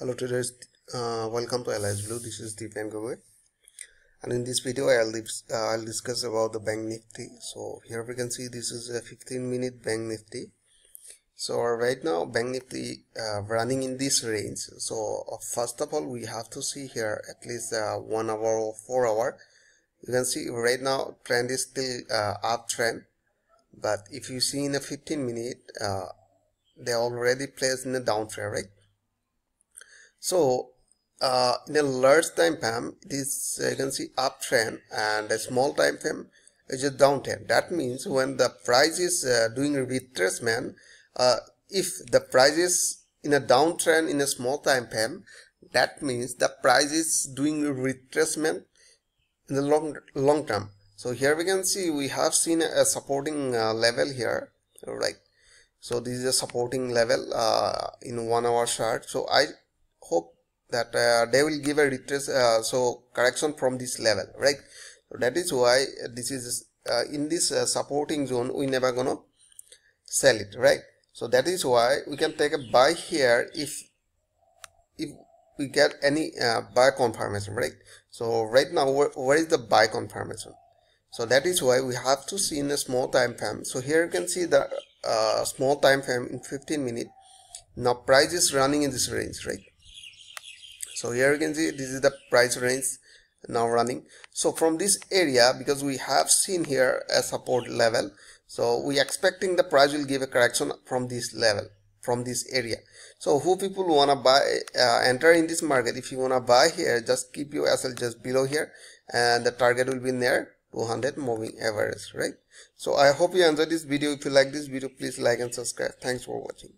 Hello traders, uh, welcome to Alice Blue. This is Deepan Gogoi, and in this video I'll, uh, I'll discuss about the Bank Nifty. So here we can see this is a 15 minute Bank Nifty. So right now Bank Nifty uh, running in this range. So uh, first of all we have to see here at least uh, one hour or four hour. You can see right now trend is still uh, uptrend, but if you see in a 15 minute, they already placed in a downtrend, right? So uh, in a large time frame, it is you can see uptrend and a small time frame is a downtrend. That means when the price is uh, doing retracement, uh, if the price is in a downtrend in a small time frame, that means the price is doing retracement in the long long term. So here we can see we have seen a supporting uh, level here, right? So this is a supporting level uh, in one hour chart. So I hope that uh, they will give a retrace uh, so correction from this level right? So that is why this is uh, in this uh, supporting zone we never gonna sell it right? So that is why we can take a buy here if if we get any uh, buy confirmation right? So right now where, where is the buy confirmation? So that is why we have to see in a small time frame. So here you can see the uh, small time frame in 15 minutes. Now price is running in this range right so here you can see this is the price range now running. So from this area because we have seen here a support level so we expecting the price will give a correction from this level from this area. So who people want to buy uh, enter in this market if you want to buy here just keep your SL just below here and the target will be near 200 moving average right? So i hope you enjoyed this video. If you like this video please like and subscribe. Thanks for watching